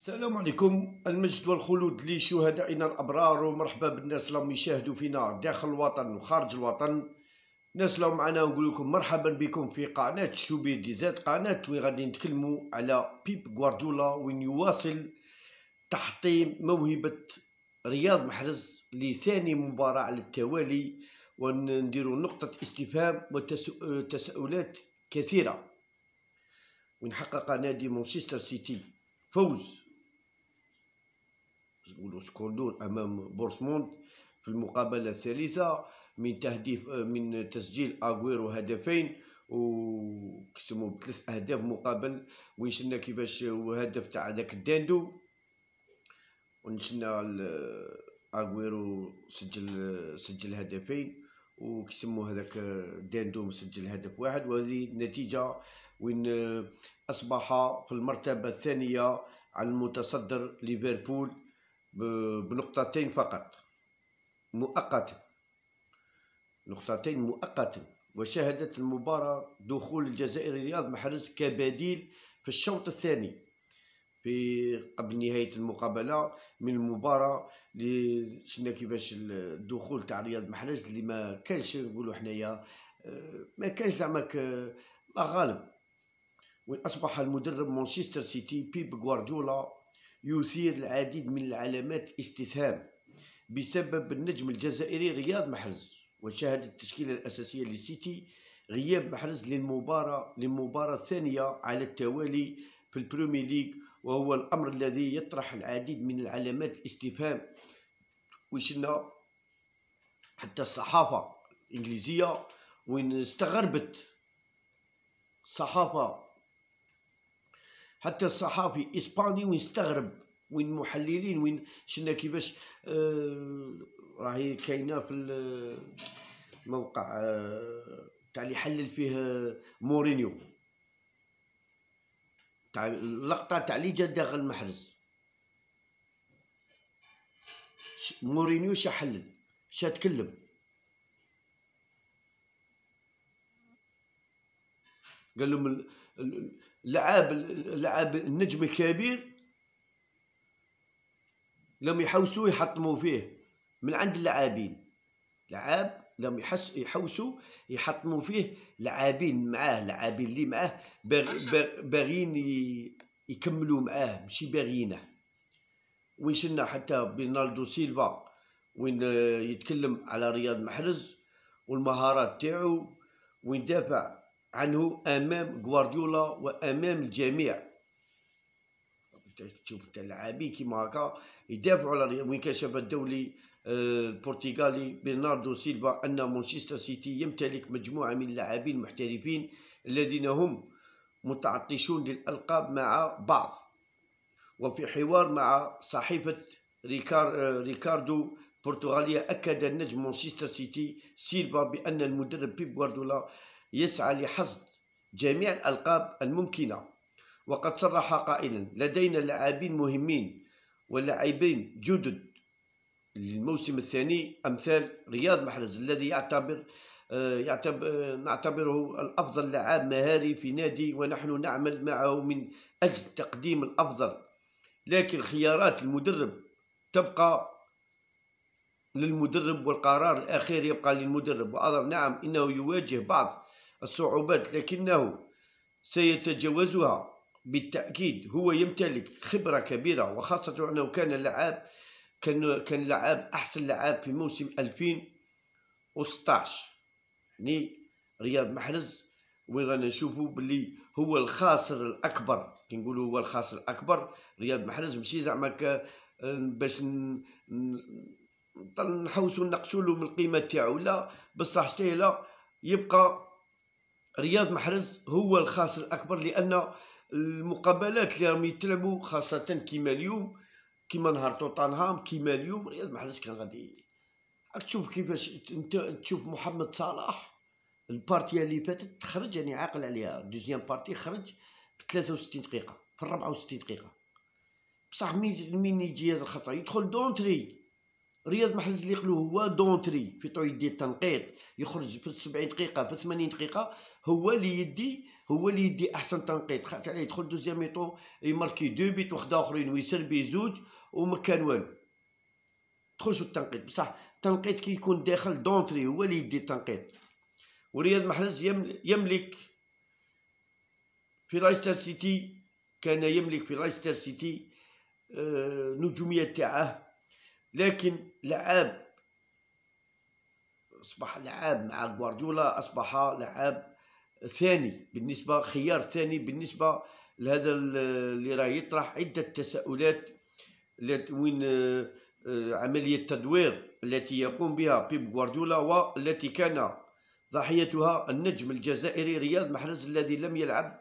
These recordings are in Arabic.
السلام عليكم. المجد والخلود لشهدائنا الأبرار ومرحبا بالناس اللي يشاهدوا فينا داخل الوطن وخارج الوطن. الناس اللي معنا نقول لكم مرحبا بكم في قناة شوبير ديزات قناة وين غادي نتكلموا على بيب غوارديولا وين يواصل تحطيم موهبة رياض محرز لثاني مباراة على التوالي ونديروا نقطة استفهام وتساؤلات كثيرة. وين حقق نادي مانشستر سيتي. فوز. نقولوا سكوندور أمام بورسموند في المقابلة الثالثة من تهديف من تسجيل أغويرو هدفين وكسموا بثلاث أهداف مقابل. وين شفنا كيفاش هدف تاع ذاك الداندو. ونشنا أغويرو سجل سجل هدفين وكسموا هذاك داندو مسجل هدف واحد. وهذه النتيجة وين أصبح في المرتبة الثانية على المتصدر ليفربول. بنقطتين فقط. مؤقتا نقطتين مؤقتا وشهدت المباراة دخول الجزائري رياض محرز كبديل في الشوط الثاني. في قبل نهاية المقابلة من المباراة اللي شفنا كيفاش الدخول تاع رياض محرز اللي ما كانش نقولوا حنايا ما كانش زعما غالب. وين أصبح المدرب مانشستر سيتي بيب غوارديولا يثير العديد من العلامات استفهام بسبب النجم الجزائري رياض محرز وشهد التشكيلة الأساسية للسيتي غياب محرز للمباراة للمباراة الثانية على التوالي في البريمير ليج وهو الأمر الذي يطرح العديد من العلامات الاستفهام وشفنا حتى الصحافة الإنجليزية وين استغربت الصحافة حتى الصحافي إسباني وين استغرب وين محللين وين شفنا كيفاش آه راهي كاينة في الموقع آه تاع اللي حلل فيه مورينيو. تاع اللقطة تاع اللي جا داخل المحرز. مورينيو شا حلل شا تكلم. قال لهم لعاب لعاب النجم الكبير لم يحوسوا يحطموا فيه. من عند اللاعبين. لعاب لم يحس يحوسوا يحطموا فيه لاعبين معاه لاعبين اللي معاه باغيين يكملوا معاه ماشي باغيينه. وين شلنا حتى برنالدو سيلفا وين يتكلم على رياض محرز والمهارات تاعو وين دافع عنه أمام غوارديولا وأمام الجميع. تشوف اللاعبين كيما هكا يدافعوا على وين كشف الدولي آه، البرتغالي برناردو سيلفا أن مانشستر سيتي يمتلك مجموعة من اللاعبين المحترفين الذين هم متعطشون للألقاب مع بعض. وفي حوار مع صحيفة ريكار آه، ريكاردو برتغالية أكد النجم مانشستر سيتي سيلفا بأن المدرب بيب غوارديولا يسعى لحصد جميع الألقاب الممكنة. وقد صرح قائلا لدينا لاعبين مهمين ولاعبين جدد للموسم الثاني أمثال رياض محرز الذي يعتبر آه، يعتبر آه، نعتبره الأفضل لاعب مهاري في نادي ونحن نعمل معه من أجل تقديم الأفضل. لكن خيارات المدرب تبقى للمدرب والقرار الأخير يبقى للمدرب. وأظن نعم إنه يواجه بعض الصعوبات لكنه سيتجاوزها بالتأكيد. هو يمتلك خبرة كبيرة وخاصة أنه كان لعاب كان كان لعاب أحسن لعاب في موسم 2016 يعني رياض محرز وين رانا نشوفوا باللي هو الخاسر الأكبر. كي نقولوا هو الخاسر الأكبر رياض محرز. ماشي زعما باش نحوسوا نقصوا له من القيمة تاعو. لا بصح لا يبقى رياض محرز هو الخاسر الأكبر لأن المقابلات اللي راهم يتلعبوا خاصة كيما اليوم كيما نهار توتنهام كيما اليوم رياض محرز كان غادي تشوف كيفاش انت تشوف محمد صلاح ال partie اللي فاتت تخرج يعني عاقل عليها. deuxième partie خرج في 63 دقيقة في 64 دقيقة. بصح مين يجي هذا الخطأ؟ يدخل d'entrée. رياض محرز اللي قالو هو دونتري في طو يدي التنقيط يخرج في 70 دقيقة في 80 دقيقة هو اللي يدي هو اللي يدي أحسن تنقيط. خاطر عليه يدخل دوزيام ميطون يماركي دو بيت واحد اخرين ويسربي زوج وما كان والو. دخلش في التنقيط؟ بصح التنقيط كي يكون داخل دونتري هو اللي يدي التنقيط. ورياض محرز يملك في رايستر سيتي كان يملك في رايستر سيتي آه، نجومية تاعه. لكن لعاب أصبح لعاب مع غوارديولا أصبح لعاب ثاني بالنسبة خيار ثاني بالنسبة لهذا اللي راه يطرح عدة تساؤلات وين آه، عملية التدوير التي يقوم بها بيب غوارديولا والتي كان ضحيتها النجم الجزائري رياض محرز الذي لم يلعب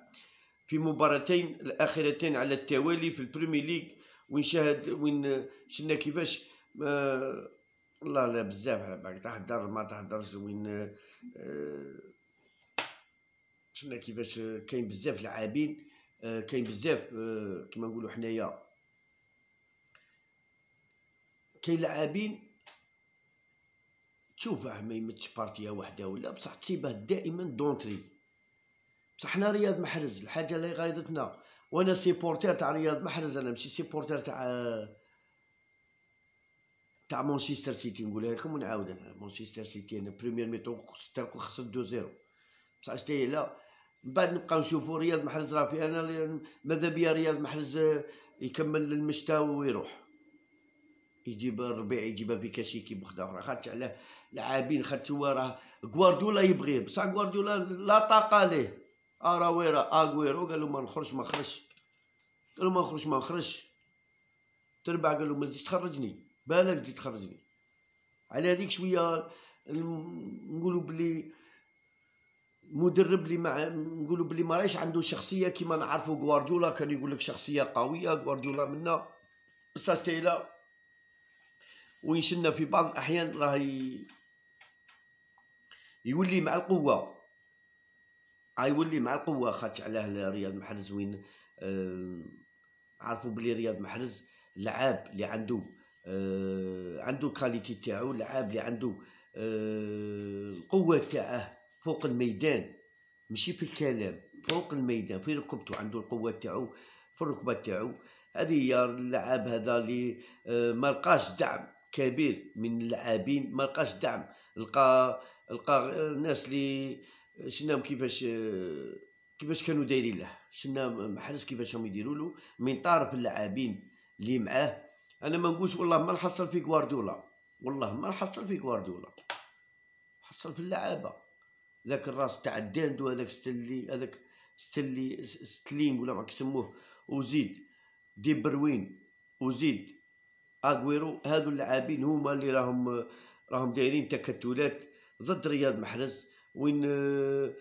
في مباراتين الأخيرتين على التوالي في البريمير ليغ. وين شاهد وين شفنا كيفاش والله لا بزاف على بالك تحضر ما تحضرش وين آه شفنا كيفاش كاين بزاف لاعبين آه كاين بزاف آه كيما نقولوا حنايا. كاين لاعبين تشوفه ما يمتش partie وحده ولا بصح تصيبه دائما d'entrée. بصح حنا رياض محرز الحاجة اللي غايضتنا وأنا سيبورتير تاع رياض محرز أنا ماشي سيبورتير تاع تاع مانشستر سيتي نقولها لكم ونعاود أنا مانشستر سيتي أنا بريمير ميتون ستاركو خسر دو زيرو بصح شتي لا من بعد نبقاو نشوفو رياض محرز راه في أنا ماذا بيا رياض محرز يكمل المشتا ويروح يجيب الربيع يجيبها في كاشيكي بوحده أخرى خاطر علاه لاعبين خاطر هو راه غوارديولا يبغيه بصح غوارديولا لا طاقه ليه اراويرا اغويرو قال له ما نخرج ما نخرجش قال له ما نخرج ما نخرجش تربع قال له ما تخرجني بالك تزيد تخرجني. على هذيك شوية نقولوا بلي مدرب اللي مع نقولوا بلي ما رايش عنده شخصية كيما نعرفوا غوارديولا كان يقول لك شخصية قوية غوارديولا منا. بصح تيلا وين شلنا في بعض الأحيان راه يولي مع القوة. غيولي مع القوة خاطر علاه رياض محرز وين آه عرفوا بلي رياض محرز لعاب اللي عنده. آه عنده كاليتي تاعو لعاب اللي عنده آه القوة تاعه فوق الميدان. ماشي في الكلام فوق الميدان في ركبته عنده القوة تاعو في الركبة تاعو. هذه هي اللعاب هذا اللي آه ما لقاش دعم كبير من اللاعبين ما لقاش دعم. لقى لقى الناس اللي شناهم كيفاش كيفاش كانوا دايرين له. شنا محرز كيفاش راهم يديروا له. من طرف اللاعبين اللي معاه أنا ما نقولش والله ما نحصل في غوارديولا. والله ما نحصل في غوارديولا. حصل في اللعابة. ذاك الراس تاع الداندو هذاك ستلي هذاك ستلي ستلينغ ولا ما كيسموه وزيد دي بروين وزيد أغويرو هذو اللاعبين هما اللي راهم راهم دايرين تكتلات ضد رياض محرز وين آه،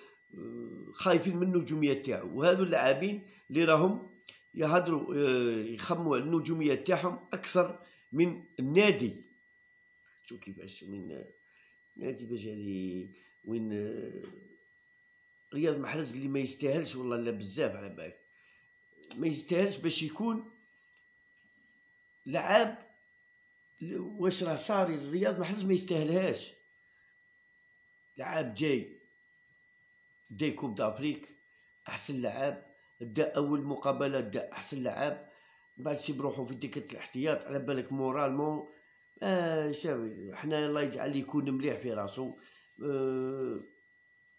خايفين من النجوميه تاعو. وهذو اللاعبين اللي راهم يهضروا آه، يخموا على النجومية تاعهم أكثر من النادي. شوف كيفاش من نادي باش هذه وين آه، رياض محرز اللي ما يستاهلش والله لا بزاف على بالك. ما يستاهلش باش يكون لعاب واش راه صار الرياض محرز ما يستاهلهاش. لعاب جاي de coupe d'Afrique أحسن لعاب. دا أول مقابلة دا أحسن لعاب بعد سيب روحو في دكة الاحتياط على بالك moralement آه شاوي حنا الله يجعل يكون مليح في راسو. آه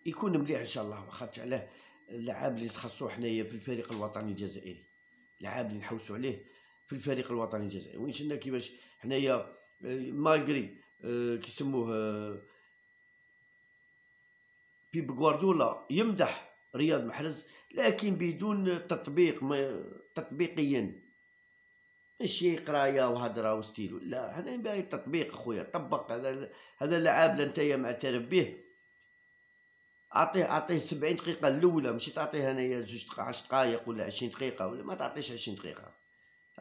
يكون مليح إن شاء الله خاطر علاه اللعاب اللي تخصو حنايا في الفريق الوطني الجزائري. اللعاب اللي نحوسو عليه في الفريق الوطني الجزائري. وين شفنا كيفاش حنايا آه، مالغري آه كيسموه آه بيب غوارديولا يمدح رياض محرز لكن بدون تطبيق تطبيقيا. ماشي قراية وهضره وستيلو لا حنا باغي التطبيق خويا طبق هذا هذا اللعاب أنت معترف به. اعطيه أعطيه 70 دقيقة الأولى. ماشي تعطيه انايا زوج دقائق 10 دقائق ولا 20 دقيقة ولا ما تعطيش 20 دقيقة.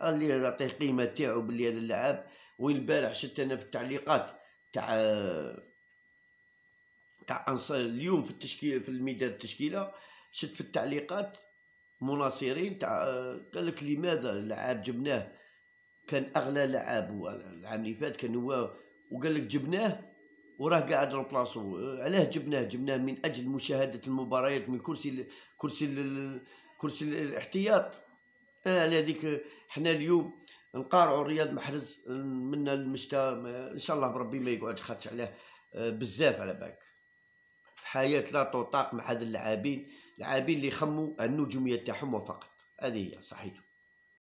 اللي نعطيه القيمه تاعو بلي هذا اللعاب. وين البارح شفت أنا في التعليقات تاع تاع اليوم في التشكيله في الميدان التشكيلة شفت في التعليقات مناصرين تاع قال لك لماذا اللاعب جبناه؟ كان أغلى هو العام اللي فات كان هو وقال لك جبناه وراه قاعد رو بلاصو علاه جبناه؟ جبناه من أجل مشاهدة المباريات من كرسي كرسي كرسي الاحتياط. على هذيك حنا اليوم نقارعوا رياض محرز منا المشتا إن شاء الله بربي ما يقعدش خاطش عليه آه، بزاف على بالك. الحياة لا تطاق مع هاد اللاعبين اللاعبين اللي يخموا النجومية تاعهم فقط هذه هي صحيح.